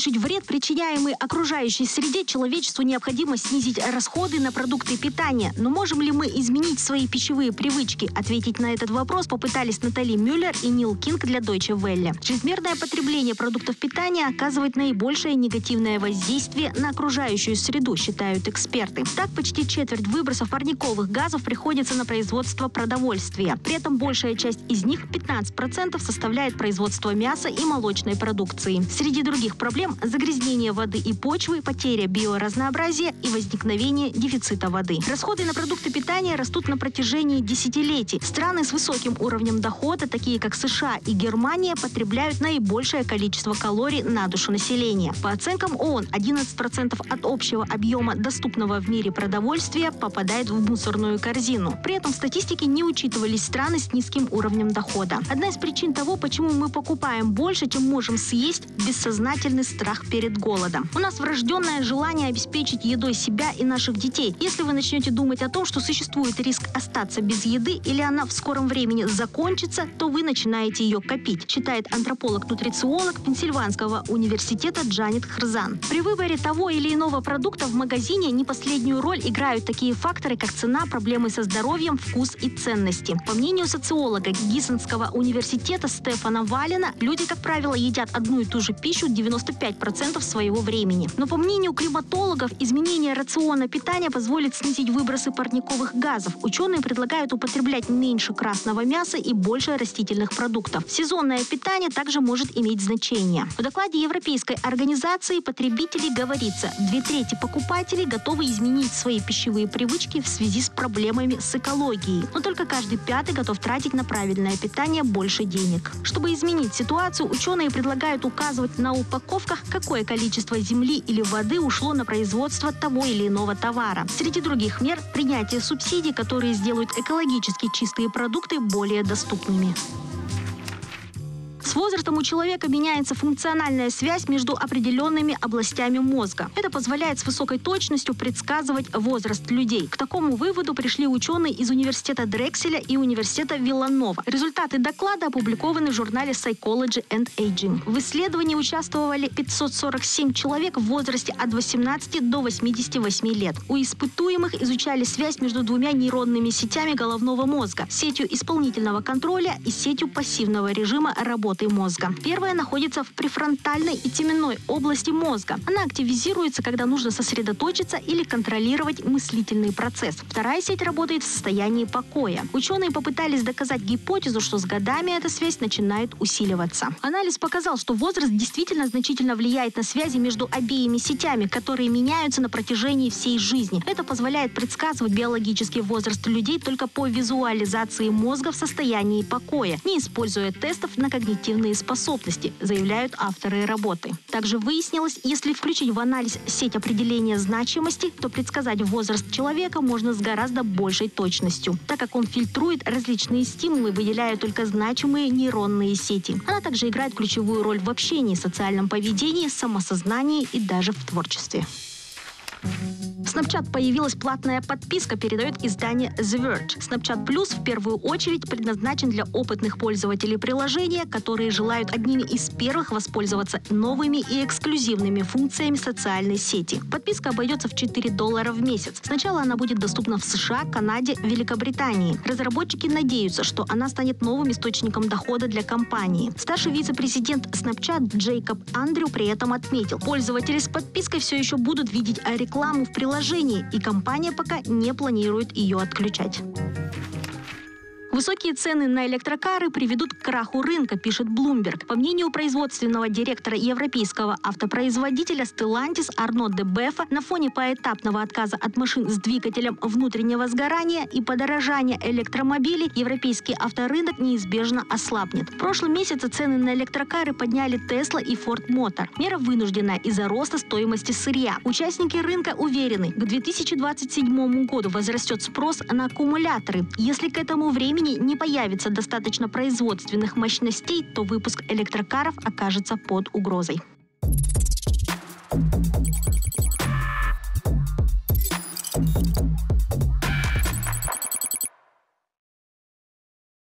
уменьшить вред, причиняемый окружающей среде, человечеству необходимо снизить расходы на продукты питания. Но можем ли мы изменить свои пищевые привычки? Ответить на этот вопрос попытались Натали Мюллер и Нил Кинг для Deutsche Welle. Чрезмерное потребление продуктов питания оказывает наибольшее негативное воздействие на окружающую среду, считают эксперты. Так, почти четверть выбросов парниковых газов приходится на производство продовольствия. При этом большая часть из них, 15%, составляет производство мяса и молочной продукции. Среди других проблем – загрязнение воды и почвы, потеря биоразнообразия и возникновение дефицита воды. Расходы на продукты питания растут на протяжении десятилетий. Страны с высоким уровнем дохода, такие как США и Германия, потребляют наибольшее количество калорий на душу населения. По оценкам ООН, 11% от общего объема доступного в мире продовольствия попадает в мусорную корзину. При этом в статистике не учитывались страны с низким уровнем дохода. Одна из причин того, почему мы покупаем больше, чем можем съесть, бессознательный страх перед голодом. У нас врожденное желание обеспечить едой себя и наших детей. Если вы начнете думать о том, что существует риск остаться без еды или она в скором времени закончится, то вы начинаете ее копить, считает антрополог-нутрициолог Пенсильванского университета Джанет Хрзан. При выборе того или иного продукта в магазине не последнюю роль играют такие факторы, как цена, проблемы со здоровьем, вкус и ценности. По мнению социолога Гиссенского университета Стефана Валина, люди, как правило, едят одну и ту же пищу 95% своего времени. Но по мнению климатологов, изменение рациона питания позволит снизить выбросы парниковых газов. Ученые предлагают употреблять меньше красного мяса и больше растительных продуктов. Сезонное питание также может иметь значение. В докладе Европейской организации потребителей говорится, две трети покупателей готовы изменить свои пищевые привычки в связи с проблемами с экологией. Но только каждый пятый готов тратить на правильное питание больше денег. Чтобы изменить ситуацию, ученые предлагают указывать на упаковках, какое количество земли или воды ушло на производство того или иного товара. Среди других мер – принятие субсидий, которые сделают экологически чистые продукты более доступными. С возрастом у человека меняется функциональная связь между определенными областями мозга. Это позволяет с высокой точностью предсказывать возраст людей. К такому выводу пришли ученые из университета Дрекселя и университета Виланова. Результаты доклада опубликованы в журнале Psychology and Aging. В исследовании участвовали 547 человек в возрасте от 18 до 88 лет. У испытуемых изучали связь между двумя нейронными сетями головного мозга, сетью исполнительного контроля и сетью пассивного режима работы работы мозга. Первая находится в префронтальной и теменной области мозга. Она активизируется, когда нужно сосредоточиться или контролировать мыслительный процесс. Вторая сеть работает в состоянии покоя. Ученые попытались доказать гипотезу, что с годами эта связь начинает усиливаться. Анализ показал, что возраст действительно значительно влияет на связи между обеими сетями, которые меняются на протяжении всей жизни. Это позволяет предсказывать биологический возраст людей только по визуализации мозга в состоянии покоя, не используя тестов на когнитивные когнитивные способности, заявляют авторы работы. Также выяснилось, если включить в анализ сеть определения значимости, то предсказать возраст человека можно с гораздо большей точностью, так как он фильтрует различные стимулы, выделяя только значимые нейронные сети. Она также играет ключевую роль в общении, социальном поведении, самосознании и даже в творчестве. Snapchat появилась платная подписка, передает издание The Verge. Snapchat Plus в первую очередь предназначен для опытных пользователей приложения, которые желают одними из первых воспользоваться новыми и эксклюзивными функциями социальной сети. Подписка обойдется в 4 доллара в месяц. Сначала она будет доступна в США, Канаде, Великобритании. Разработчики надеются, что она станет новым источником дохода для компании. Старший вице-президент Snapchat Джейкоб Андрю при этом отметил, пользователи с подпиской все еще будут видеть рекламу в приложении, и компания пока не планирует ее отключать. Высокие цены на электрокары приведут к краху рынка, пишет Bloomberg. По мнению производственного директора европейского автопроизводителя Stellantis Арно де Бефа, на фоне поэтапного отказа от машин с двигателем внутреннего сгорания и подорожания электромобилей, европейский авторынок неизбежно ослабнет. В прошлом месяце цены на электрокары подняли Tesla и Ford Motor. Мера вынужденная из-за роста стоимости сырья. Участники рынка уверены, к 2027 году возрастет спрос на аккумуляторы. Если к этому времени времени не появится достаточно производственных мощностей, то выпуск электрокаров окажется под угрозой.